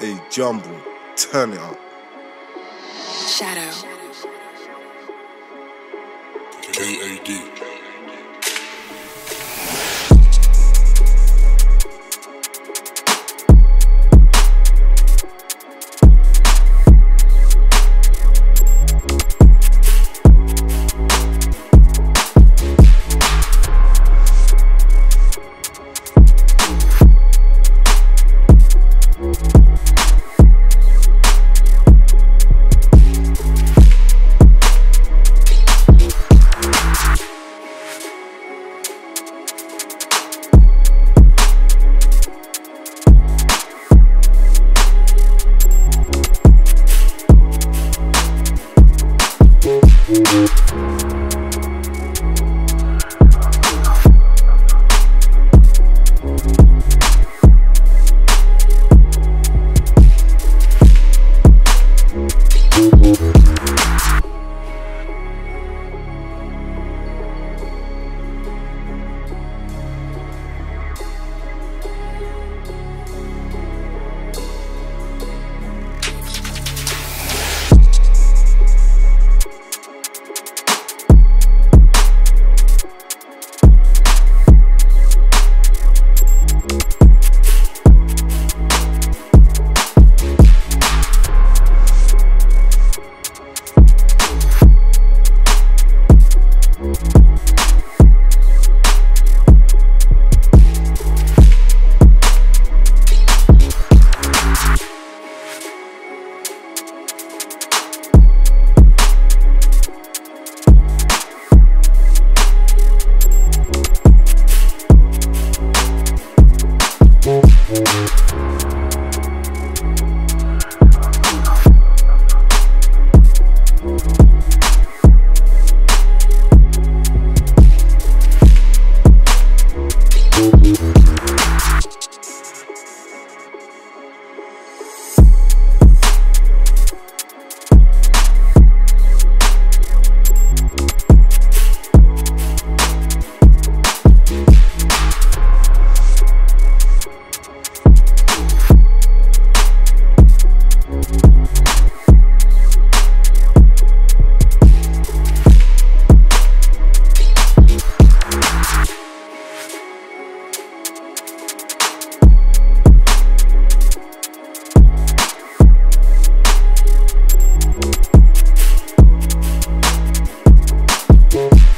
Hey, Jumble, turn it up. Shadow. KAD. Thank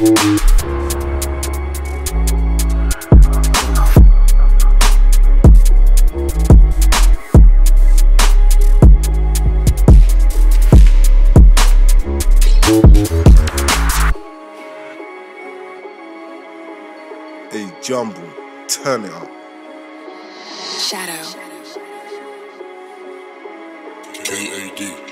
Hey, Jumble, turn it up. Shadow. KAD.